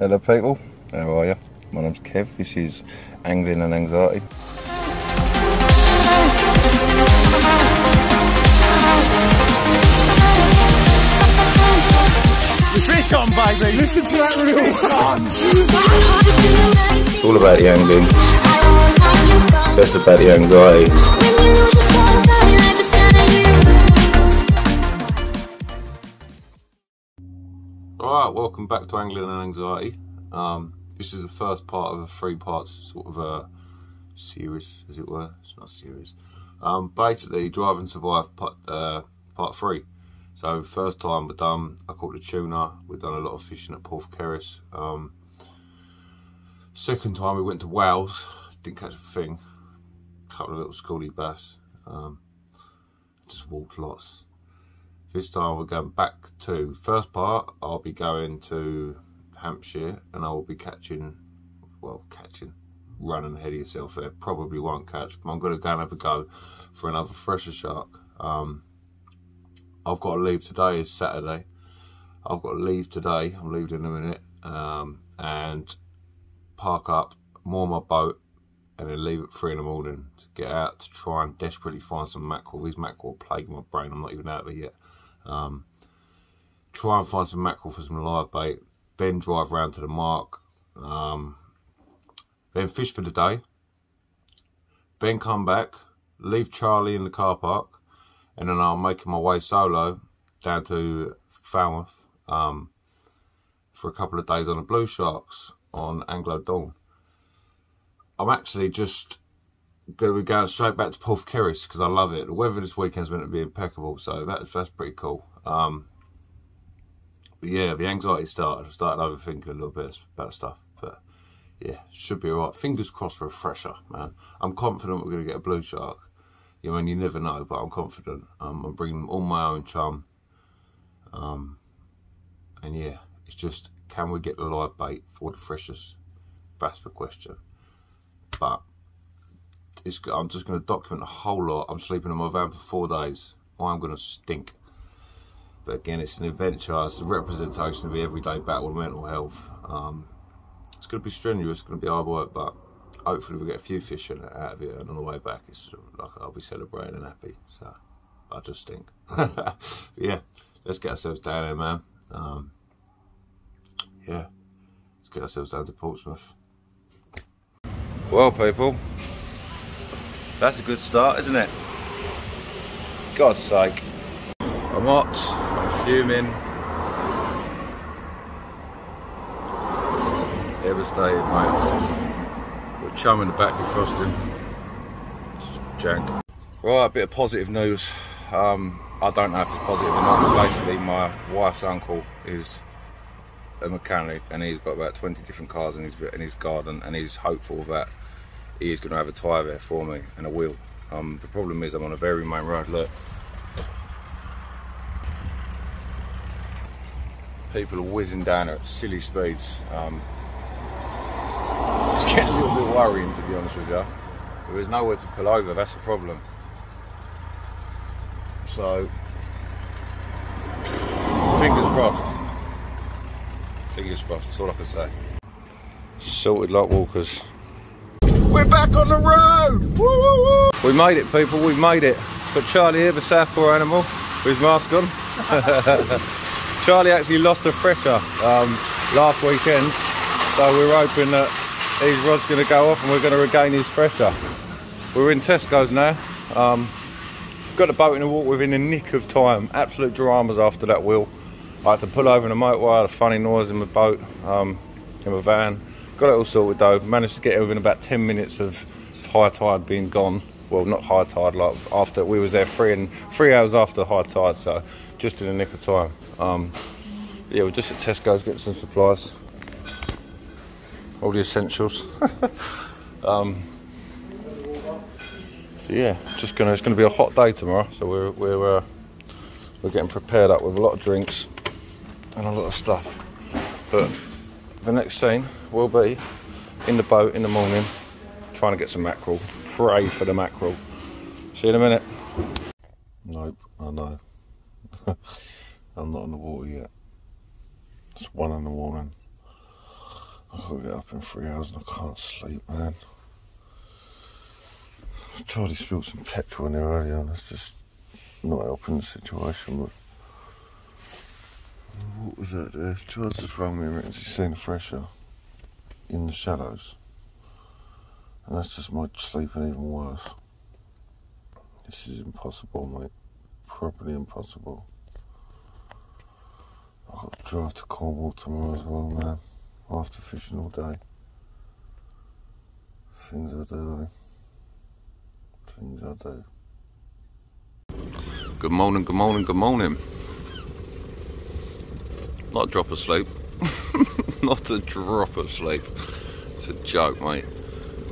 Hello people, how are you? My name's Kev, this is Angling and Anxiety. The fish on, baby. Listen to that reel. It's all about the angling, just about the anxiety. Alright, welcome back to Angling and Anxiety. Um, this is the first part of a three parts sort of a series, as it were. It's not series. Um, basically, Drive and Survive part, uh, part three. So, first time we're done, I caught the tuna. We've done a lot of fishing at Porthkerris. Um, second time we went to Wales, didn't catch a thing. A couple of little schoolie bass. Um, just walked lots. This time we're going back to first part. I'll be going to Hampshire and I will be catching, well, catching, running ahead of yourself there. Probably won't catch, but I'm going to go and have a go for another fresher shark. Um, I've got to leave today. Is Saturday. I've got to leave today. I'm leaving in a minute um, and park up, moor my boat, and then leave at three in the morning to get out to try and desperately find some mackerel. These mackerel plaguing my brain. I'm not even out there yet. Um, try and find some mackerel for some live bait. Then drive round to the mark. Um, then fish for the day. Then come back, leave Charlie in the car park, and then I'm making my way solo down to Falmouth um, for a couple of days on the Blue Sharks on Anglo Dawn. I'm actually just going going straight back to Porthkerris because I love it. The weather this weekend's meant to be impeccable, so that, that's pretty cool. Um, but yeah, the anxiety started. I started overthinking a little bit about stuff, but yeah, should be alright. Fingers crossed for a fresher, man. I'm confident we're going to get a blue shark. I mean, you never know, but I'm confident. Um, I'm bringing all my own chum. Um, and yeah, it's just, can we get the live bait for the freshers? That's the question. But it's, I'm just going to document a whole lot. I'm sleeping in my van for four days. I'm going to stink. But again, it's an adventure. It's a representation of the everyday battle with mental health. Um, it's going to be strenuous. It's going to be hard work, but hopefully we get a few fish out of it. And on the way back, it's like I'll be celebrating and happy. So I just stink. Yeah, let's get ourselves down there, man. Um, yeah, let's get ourselves down to Portsmouth. Well, people, that's a good start, isn't it? God's sake. I'm hot, I'm fuming. Devastated, mate. Got chum in the back defrosting. Jank. Right, a bit of positive news. Um, I don't know if it's positive or not, basically my wife's uncle is a mechanic and he's got about 20 different cars in his, in his garden and he's hopeful that he is going to have a tyre there for me and a wheel. Um, the problem is I'm on a very main road, look. People are whizzing down at silly speeds. Um, it's getting a little bit worrying to be honest with you. There is nowhere to pull over, that's the problem. So, fingers crossed. Fingers crossed, that's all I can say. Sorted like walkers. We're back on the road! Woo, woo, woo. We made it, people, we made it. But Charlie here, the Southpaw animal, with his mask on. Charlie actually lost a fresher um, last weekend, so we're hoping that his rod's going to go off and we're going to regain his fresher. We're in Tesco's now. Um, got the boat in the water within a nick of time. Absolute dramas after that wheel. I had to pull over in the motorway, I had a funny noise in my boat, um, in my van. Got it all sorted though. Managed to get it within about 10 minutes of high tide being gone. Well, not high tide, like after we was there three and three hours after high tide, so just in the nick of time. Um, yeah, we're just at Tesco's getting some supplies, all the essentials. um, so yeah, just gonna it's gonna be a hot day tomorrow, so we're we're uh, we're getting prepared up with a lot of drinks and a lot of stuff. But the next scene will be in the boat in the morning, trying to get some mackerel. Pray for the mackerel. See you in a minute. Nope, I know. I'm not in the water yet. It's one in the morning. got to get up in three hours and I can't sleep, man. Charlie spilled some petrol in there earlier and that's just not helping the situation. But what was that there? Charles just rang me and he's seen a fresher in the shadows. And that's just my sleeping even worse. This is impossible, mate. Properly impossible. I've got to drive to Cornwall tomorrow as well, man. After fishing all day. Things I do, eh? Things I do. Good morning, good morning, good morning. Not a drop of sleep. Not a drop of sleep. It's a joke, mate.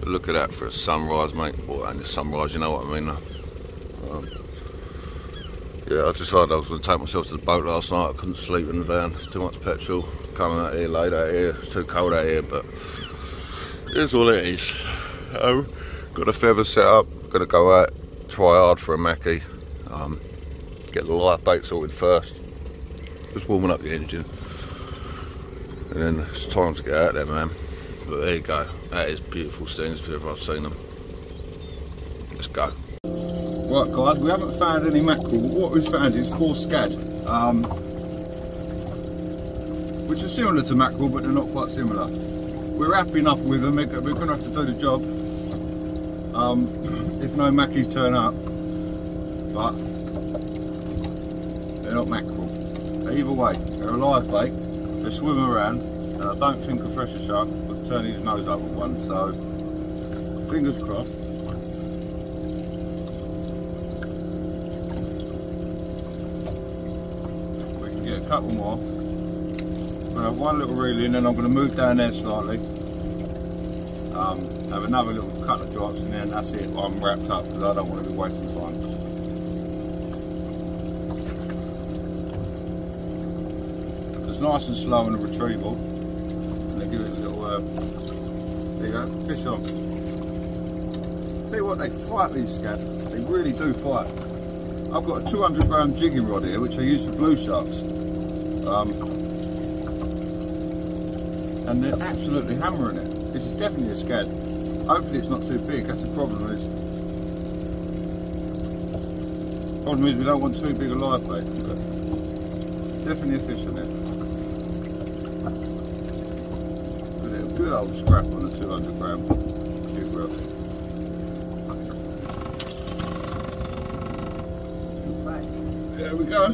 Look at that for a sunrise, mate. And a sunrise, you know what I mean. Um, yeah, I decided I was going to take myself to the boat last night. I couldn't sleep in the van. Too much petrol. Coming out here, late out here. It's too cold out here, but it's all it is. Um, got a feather set up. Gonna go out, try hard for a mackie. Um, get the life bait sorted first. Just warming up the engine. And then it's time to get out there, man. But there you go. That is beautiful scenes if ever I've seen them. Let's go. Right, guys, we haven't found any mackerel. What we've found is four scad, um, which are similar to mackerel, but they're not quite similar. We're happy enough with them. We're going to have to do the job um, if no mackies turn up, but they're not mackerel. Either way, they're a live bait. They swim around, and I don't think a fresher shark would turn his nose up at one. So, fingers crossed. We can get a couple more. I'm gonna have one little reel in, and I'm gonna move down there slightly. Um, have another little couple of drops, and then that's it. I'm wrapped up because I don't want to be wasting time. Nice and slow in the retrieval. And they give it a little, uh, there you go, fish on. Tell you what, they fight these scad. They really do fight. I've got a 200 gram jigging rod here, which I use for blue sharks. Um, and they're absolutely hammering it. This is definitely a scad. Hopefully it's not too big, that's the problem is. Problem is we don't want too big a live bait, but definitely a fish in it. Good, good old scrap on a 200 gram rod. There we go.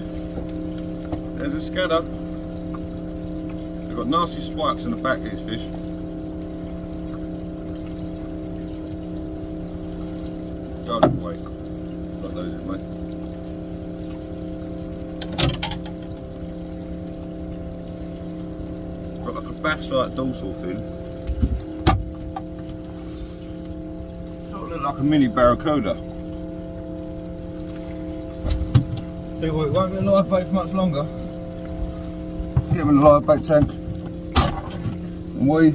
There's a scadder. They've got nasty spikes in the back of these fish. Garlic white. Got those in mate. Got like dorsal fin. Sort of look like a mini barracuda. You what, it won't be a live bait for much longer. Get him in the live bait tank. And we,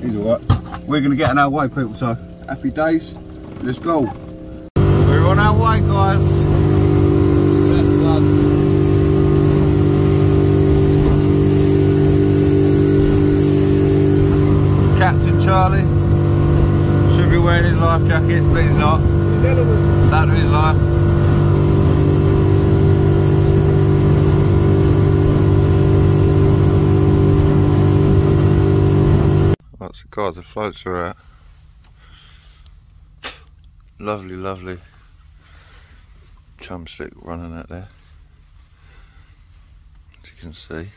he's alright. We're going to get on our way, people, so happy days. Let's go. We're on our way, guys. That's uh, Captain Charlie should be wearing his life jacket, but he's not. It's out of his life. That's the guys, the floats are out. Lovely, lovely chum running out there. As you can see.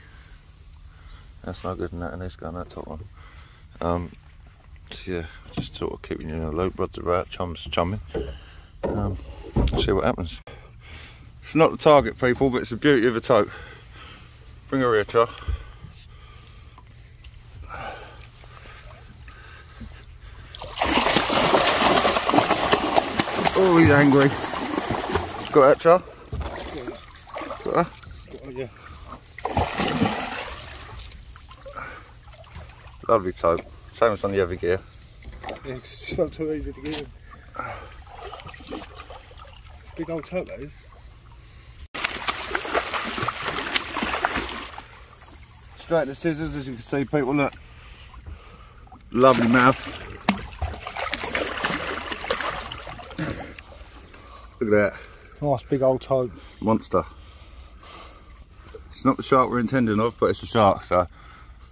That's not good that and it's going that top one. Um, so yeah, just sort of keeping you in a loop, rods are out, chums chumming. Um, see what happens. It's not the target people, but it's the beauty of a tope. Bring her here, Chuck. Oh, he's angry. Got that, Char? Got that? yeah. Lovely tope. Same as on the other gear. Yeah, 'cause it's felt too easy to get in. Big old tope that is. straight to scissors, as you can see, people. Look, lovely mouth. Look at that Nice big old tope. monster. It's not the shark we're intending of, but it's a shark, so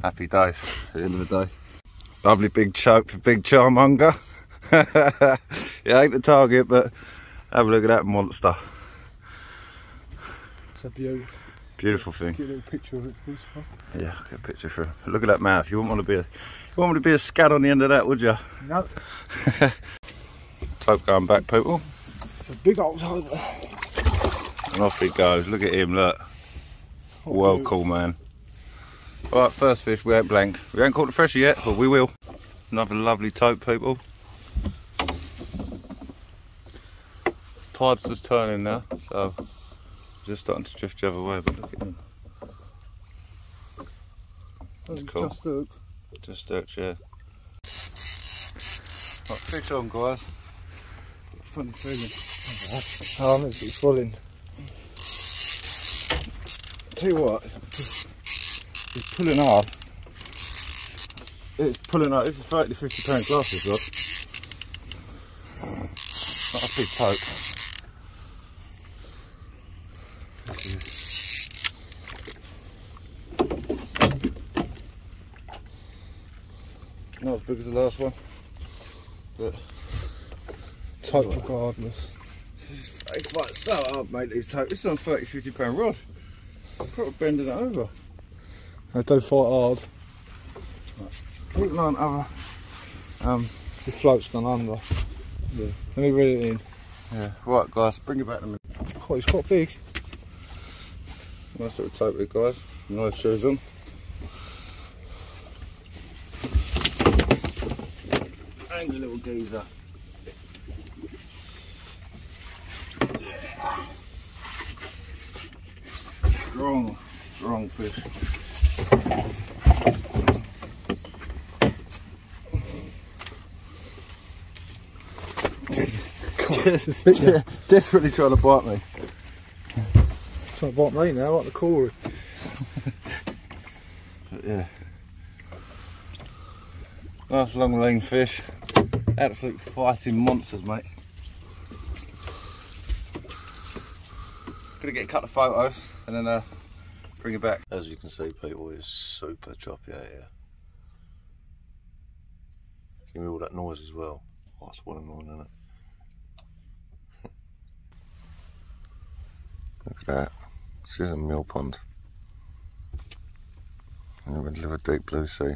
happy days at the end of the day. Lovely big choke for Big Charmonger. it ain't the target, but have a look at that monster. It's a beautiful Beautiful thing. get a little picture of it for us. Yeah, get a picture for him. Look at that mouth. You wouldn't want to be a, you wouldn't want to be a scad on the end of that, would you? No, Tope going back, people. it's a big old tope. And off he goes. Look at him, look. Well cool, man. Alright, first fish, we ain't blanked. We ain't caught the fresher yet, but we will. Another lovely tope, people. Tide's just turning now, so just starting to drift the other way, but look at him. It's cool. Just hook. Just out, yeah. Right, fish on, guys. Funny feeling. Oh, it's, it's falling. Tell you what, it's pulling off. It's pulling out, This is 30 to 50 pound glasses, look. Not a big poke. Not as big as the last one, but Tope regardless. it's like so hard, mate. These tope. This is on 30, 50 pound rod. I'm probably bending it over. They don't fight hard. Keep an eye on other. Um, The float's gone under. Yeah. Let me reel it in. yeah. Right, guys, bring it back to me. Oh, it's quite big. Nice little tope, with it, guys. Nice shoes on. Angry little geezer. Strong, strong fish. yeah, desperately trying to bite me. Trying to bite me now, like the core. Yeah. Nice long lean fish. Absolute fighting monsters, mate. Gonna get a couple of photos and then uh, bring it back. As you can see, people, it's super choppy out here. Can you hear all that noise as well? Oh, it's one annoying, isn't it? Look at that. This is a mill pond. The middle of a deep blue sea.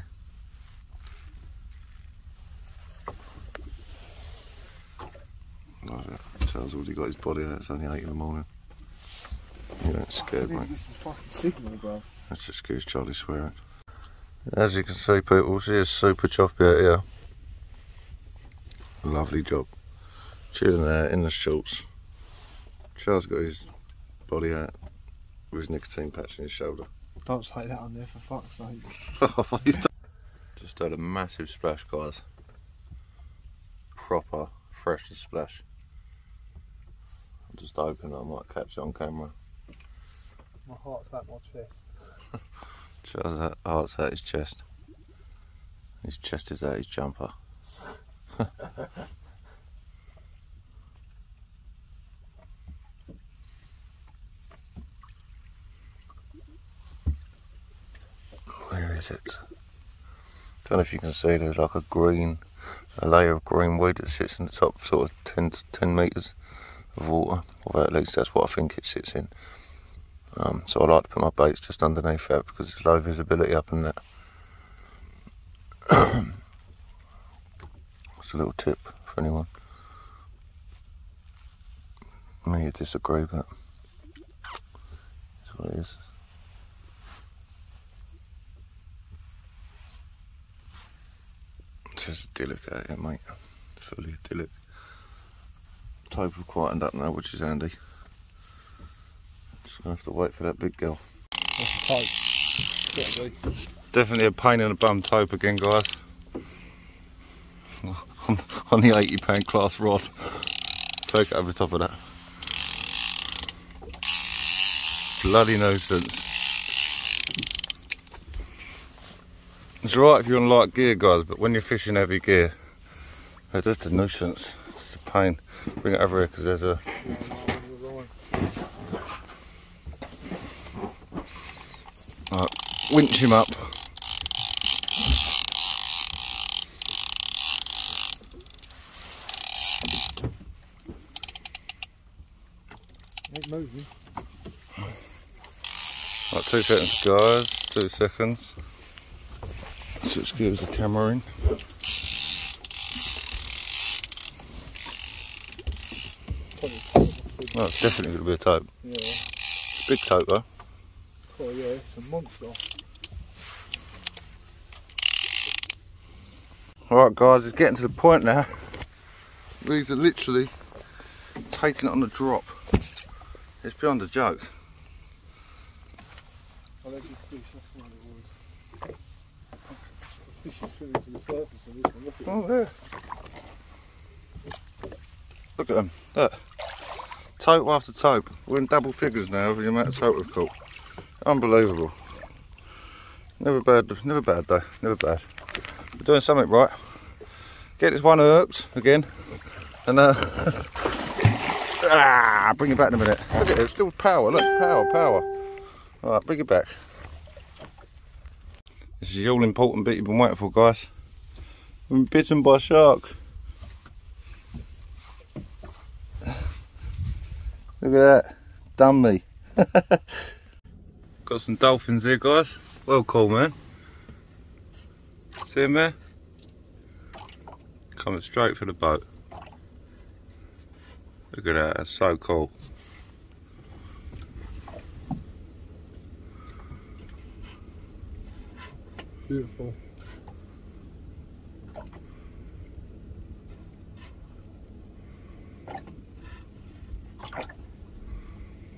Charles already got his body out. It's only 8 in the morning. You ain't scared, mate. This is fucking signal, bro. Let's just excuse Charlie swearing. As you can see, people, she is super choppy out here. Lovely job. Chilling there in the shorts. Charles got his body out with his nicotine patch in his shoulder. Don't say that on there for fuck's sake. Just had a massive splash, guys. Proper fresh splash. I'm just hoping I might catch it on camera. My heart's at my chest. Charles' heart's at his chest. His chest is at his jumper. it? Don't know if you can see there's like a green, a layer of green weed that sits in the top sort of 10 to 10 metres of water. Or at least that's what I think it sits in. Um, so I like to put my baits just underneath that because it's low visibility up in that. It's a little tip for anyone. Me, you disagree, but it's what it is. Just idyllic out here, mate. Fully idyllic. Tope have quietened up now, which is handy. Just gonna have to wait for that big girl. A. Definitely a pain in the bum tope again, guys. on, on the 80 pound class rod. Take it over the top of that. Bloody nuisance. It's alright if you're on light gear, guys, but when you're fishing heavy gear, they're just a nuisance. It's a pain. Bring it over here because there's a. Right, winch him up. Ain't moving. Right, two seconds, guys. Two seconds. Switch gears the camera in. Well, it's definitely going to be a tope. Yeah. Big tope though. Oh yeah, it's a monster. Alright guys, it's getting to the point now. These are literally taking it on the drop. It's beyond a joke. I let you fish, that's what it was. The fish is swimming to the surface of this one, look at. Oh. Look at them. Look. Tope after tope. We're in double figures now over the amount of tope we've caught. Unbelievable. Never bad, never bad though, never bad. We're doing something right. Get this one hooked again. And uh, ah, bring it back in a minute. Look at it, still power, look, power, power. Alright, bring it back. This is the all important bit you've been waiting for, guys. We've been bitten by a shark. Look at that. Done me. Got some dolphins here, guys. Well cool, man. See them there? Coming straight for the boat. Look at that, that's so cool. Beautiful.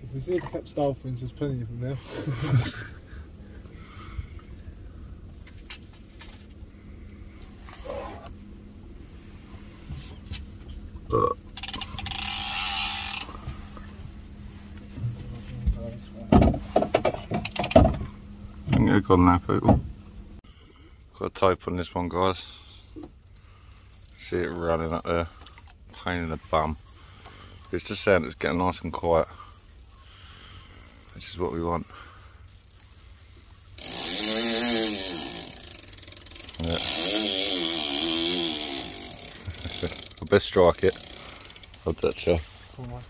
If we see catch dolphins, there's plenty of them there. I think they've gone now, people. Got a tope on this one, guys. See it running up there. Pain in the bum. It's just saying it's getting nice and quiet. Which is what we want. Yeah. I best strike it. I'll touch her. Come on.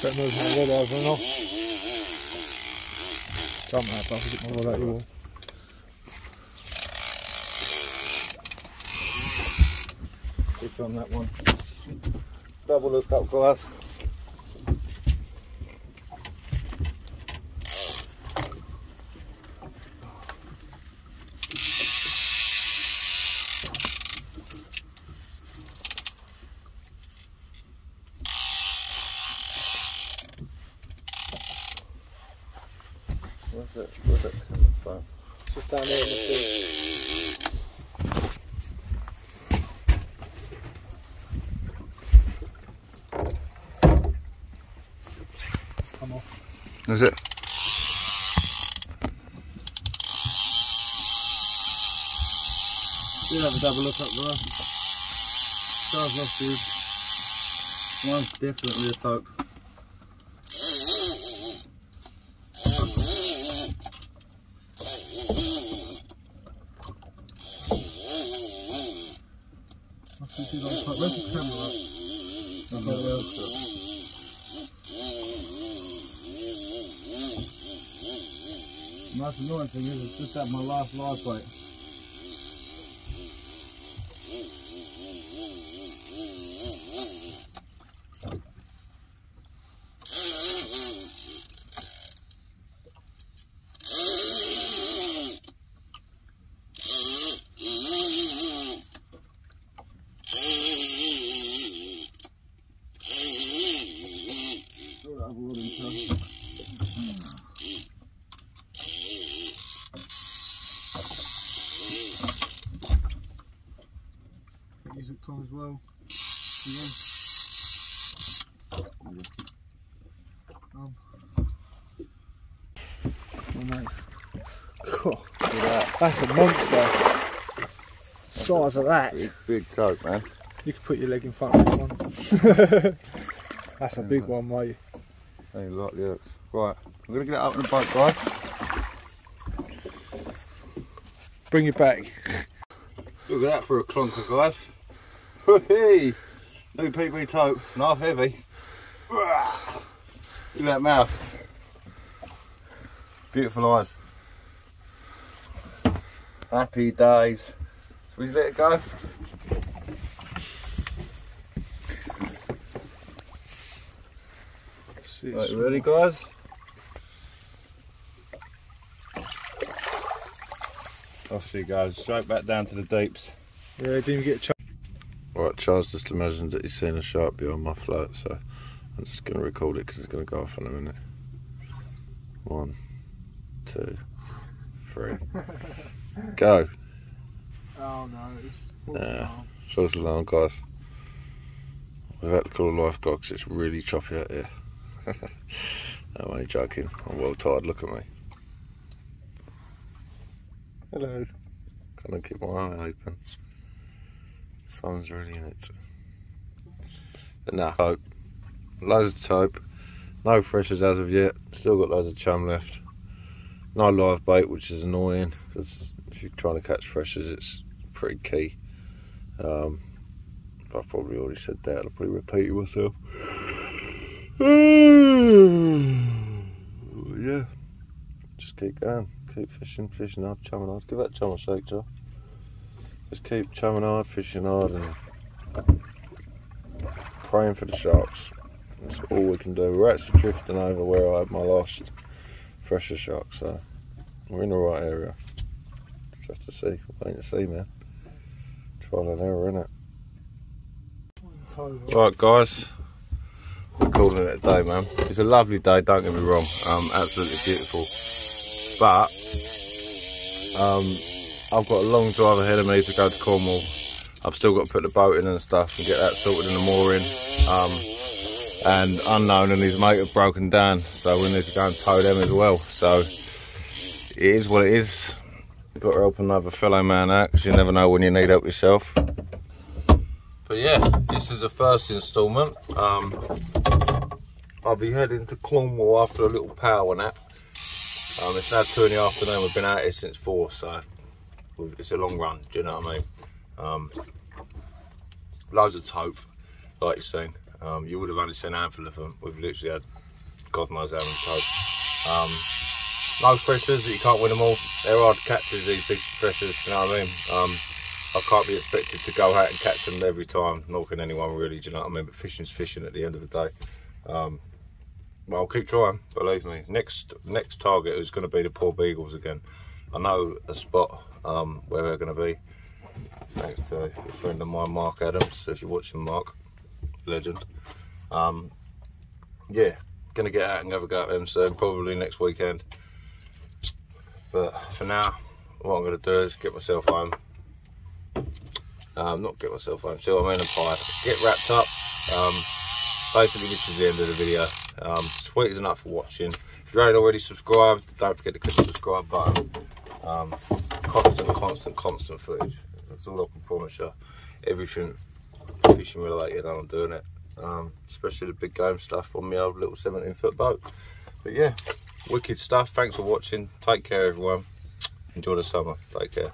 Don't move my rod over and off. Jump that, but I can get my rod out your wall. Keep on that one. Double look up, guys. Where's that? Where's that coming from? It's just down there in the sea. Come Is it? We'll have a double look up there. Stars you. One's definitely a tope. Must be too long. Where's the camera at? Okay, there. Most annoying is it's just at my last live bait. That's a monster. Size of that. Big, big toad, man. You could put your leg in front of that one. That's a big one, mate. Hey, like looks. Right, I'm gonna get it up in the boat, guys. Bring it back. Look at that for a clunker, guys. Hey, new PB tope. It's not heavy. Look at that mouth. Beautiful eyes. Happy days. Shall we let it go? See, Right, it's- ready, guys? Off she goes, straight back down to the deeps. Yeah, didn't even get a chance. Right, Charles just imagined that he's seen a shark behind my float, so I'm just going to record it because it's going to go off in a minute. One, two, three, go. Oh no, it's full Yeah. So it's alarm, guys. We've had to call a lifeguard because it's really choppy out here. I'm only joking. I'm well tired. Look at me. Hello. Gonna keep my eye open. Sun's really in it. But nah, tope. Loads of tope. No freshers as of yet. Still got loads of chum left. No live bait, which is annoying because if you're trying to catch freshers, it's pretty key. Um, I've probably already said that. I'll probably repeat myself. yeah, just keep going, keep fishing, fishing hard, chumming hard. Give that chum a shake, Joe. Just keep chumming hard, fishing hard, and praying for the sharks. That's all we can do. We're actually drifting over where I had my last fresher shock, so we're in the right area. Just have to see, wait to see, man. Trial and error, innit? Right, guys, we're calling it a day, man. It's a lovely day, don't get me wrong. Um, absolutely beautiful. But um, I've got a long drive ahead of me to go to Cornwall. I've still got to put the boat in and stuff and get that sorted in the mooring. Um, and unknown and his mate have broken down, so we need to go and tow them as well. So it is what it is. You've got to help another fellow man out because you never know when you need help yourself. But yeah, this is the first instalment. Um, I'll be heading to Cornwall after a little power nap. Um, it's now two in the afternoon. We've been out here since four, so it's a long run. Do you know what I mean? Um, loads of tope, like you've seen. Um, you would have only seen a handful of them. We've literally had God knows how many tope. Um, no that you can't win them all. They're catches, these big freshers. You know what I mean? Um, I can't be expected to go out and catch them every time, nor can anyone really, do you know what I mean? But fishing's fishing at the end of the day. Um, well, I'll keep trying, believe me. Next next target is going to be the porbeagles again. I know a spot um, where they're going to be, thanks to a friend of mine, Mark Adams. If you're watching, Mark, legend. Um, yeah, to get out and have a go at them soon, probably next weekend. But for now, what I'm to do is get myself home, um, not get myself home, see what I mean, and pie. Get wrapped up. Um, basically, this is the end of the video. Um, sweet as enough for watching. If you ain't already subscribed, don't forget to click the subscribe button. Um, constant, constant, constant footage. That's all I can promise you. Everything fishing related, I'm doing it. Um, especially the big game stuff on my old little 17 foot boat. But yeah, wicked stuff. Thanks for watching. Take care, everyone. Enjoy the summer. Take care.